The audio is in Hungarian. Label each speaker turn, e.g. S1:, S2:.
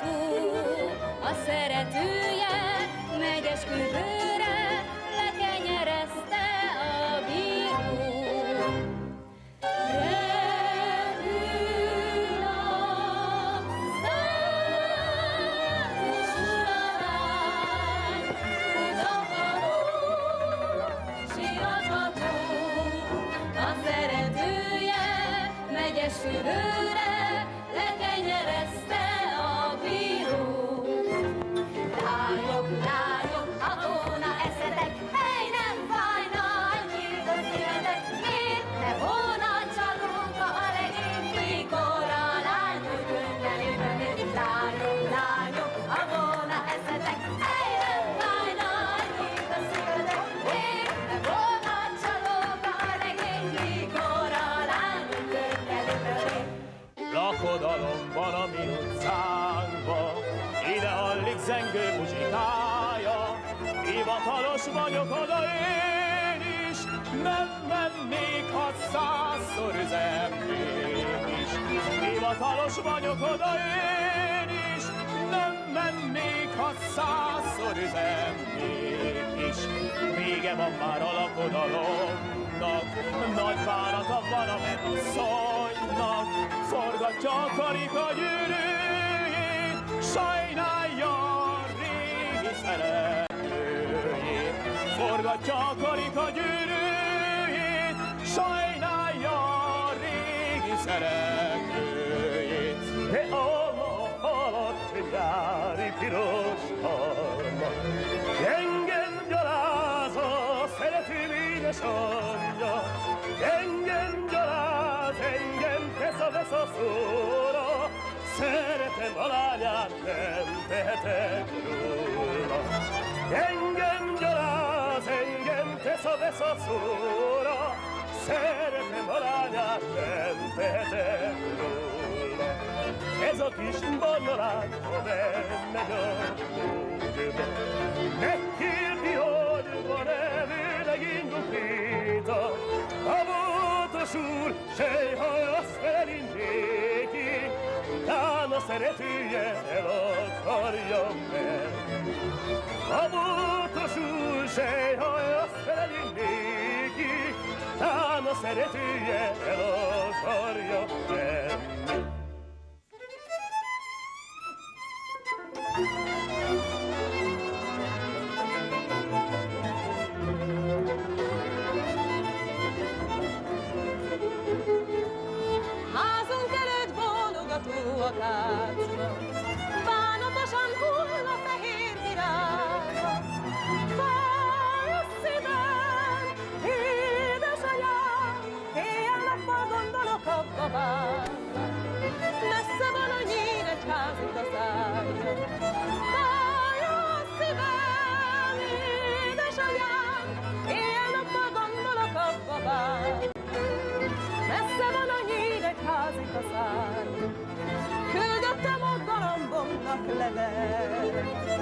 S1: szerető, a szeretője, megyes küldő.
S2: van a mi utcánkba, ide hallik zengő muzsikája,
S3: hivatalos vagyok oda
S2: én is, nem, nem, még ha százszor üzennék is. Hivatalos vagyok oda én is, nem, nem, még ha százszor üzennék is. Vége van már a lakodalomnak, nagy bánata van, ameddig szól menasszonynak, forgatja a karika gyűrűjét, sajnálja a régi szeretőjét. Forgatja a karika gyűrűjét, sajnálja a régi szeretőjét.
S3: De a alatt nyári piros halmak, على تنبهتك نورا ينجم جرا سينجم تسا بسا سورا سرت مرانا تنبهتك نورا إذا كيشن بنرا وبنجا نكي szeretője el akarja menni. A bótos úr, sejhaj, azt felintéki, Tán a szeretője el akarja menni.
S4: Gondolok a babámra. Messze van a nyíregyházi gazdája. Fáj a szívem, édesanyám, éjjel-nappal gondolok a babámra. Messze van a nyíregyházi kaszár, küldöttem a galambomnak level.